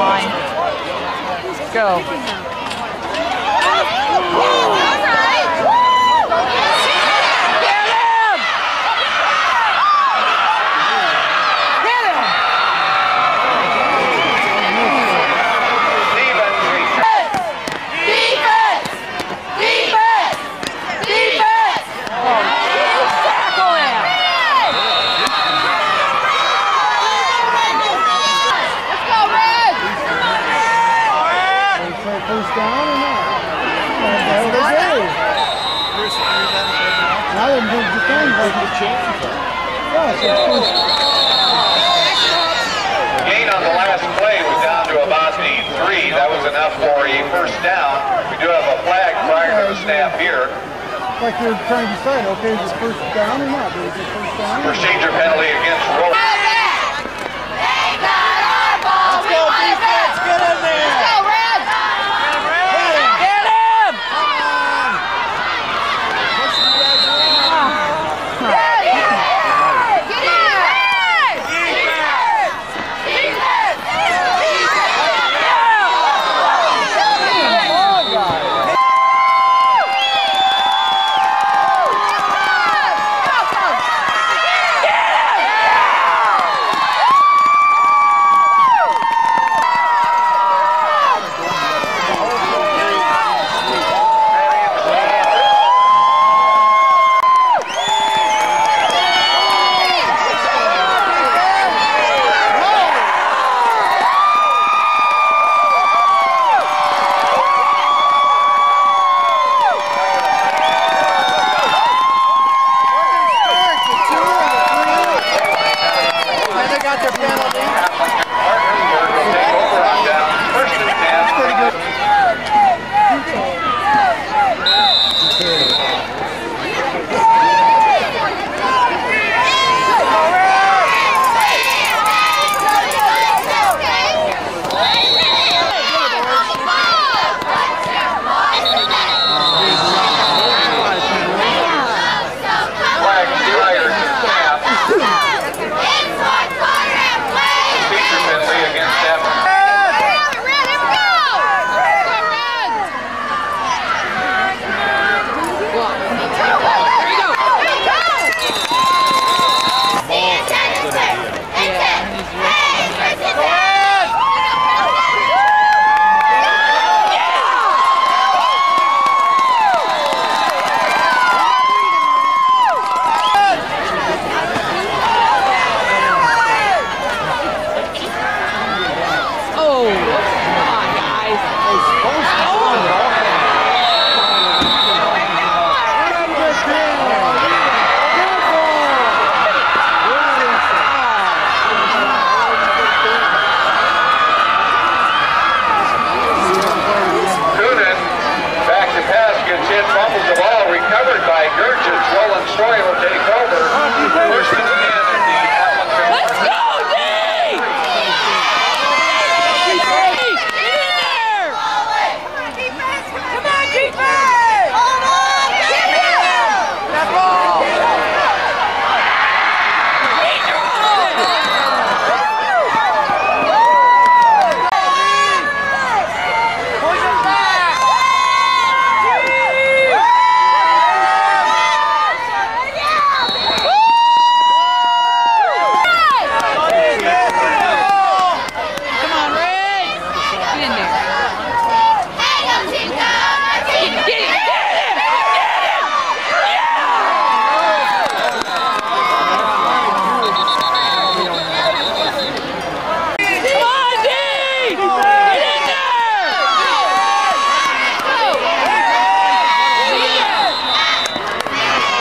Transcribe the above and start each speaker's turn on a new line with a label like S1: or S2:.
S1: line.
S2: Go.
S1: Gain on the last play was down to about the three. That was enough for a first down. We do have a flag prior to the snap here.
S3: like they're trying to decide, okay, is it first down or not? Is it first down?
S1: Procedure penalty against Rowe.